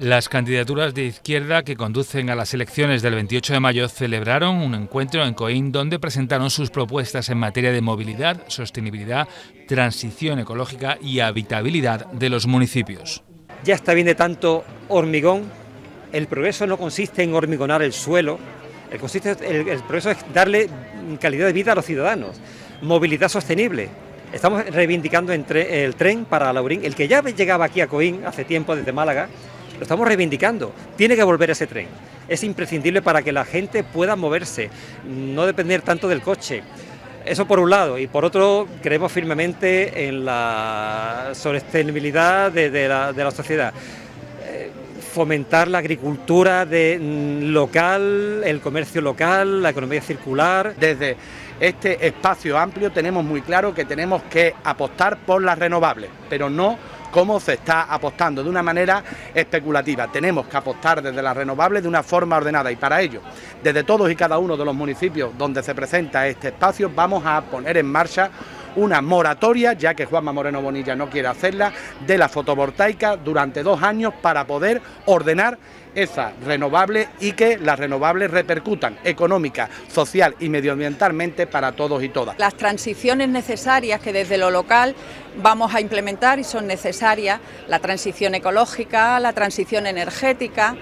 Las candidaturas de izquierda que conducen a las elecciones del 28 de mayo celebraron un encuentro en Coín donde presentaron sus propuestas en materia de movilidad, sostenibilidad, transición ecológica y habitabilidad de los municipios. Ya está bien de tanto hormigón. El progreso no consiste en hormigonar el suelo, el, progreso es darle calidad de vida a los ciudadanos. Movilidad sostenible, Estamos reivindicando entre el tren para Laurín, el que ya llegaba aquí a Coín hace tiempo desde Málaga, lo estamos reivindicando. Tiene que volver ese tren. Es imprescindible para que la gente pueda moverse, no depender tanto del coche. Eso por un lado. Y por otro, creemos firmemente en la sostenibilidad de, la, sociedad fomentar la agricultura mm, local, el comercio local, la economía circular. Desde este espacio amplio tenemos muy claro que tenemos que apostar por las renovables, pero no cómo se está apostando de una manera especulativa. Tenemos que apostar desde las renovables de una forma ordenada y para ello, desde todos y cada uno de los municipios donde se presenta este espacio, vamos a poner en marcha una moratoria, ya que Juanma Moreno Bonilla no quiere hacerla, de la fotovoltaica durante dos años para poder ordenar esa renovable y que las renovables repercutan económica, social y medioambientalmente para todos y todas. Las transiciones necesarias que desde lo local vamos a implementar y son necesarias, la transición ecológica, la transición energética,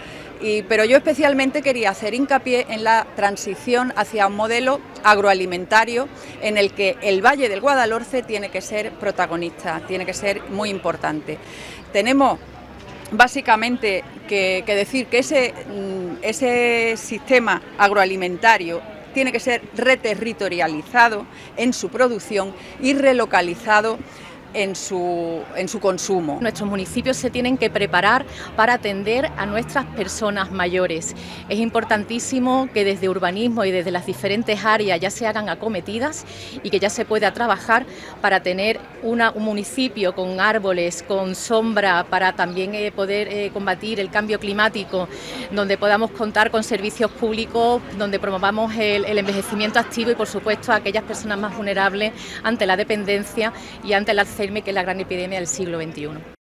pero yo especialmente quería hacer hincapié en la transición hacia un modelo agroalimentario en el que el Valle del Guadalhorce tiene que ser protagonista, tiene que ser muy importante. Tenemos básicamente que, decir que ese, mm, ese sistema agroalimentario tiene que ser reterritorializado en su producción y relocalizado en su, en su consumo. Nuestros municipios se tienen que preparar para atender a nuestras personas mayores. Es importantísimo que desde urbanismo y desde las diferentes áreas ya se hagan acometidas y que ya se pueda trabajar para tener un municipio con árboles, con sombra, para también eh, poder eh, combatir el cambio climático, donde podamos contar con servicios públicos, donde promovamos el, envejecimiento activo y por supuesto a aquellas personas más vulnerables ante la dependencia y ante el acceso que es la gran epidemia del siglo XXI.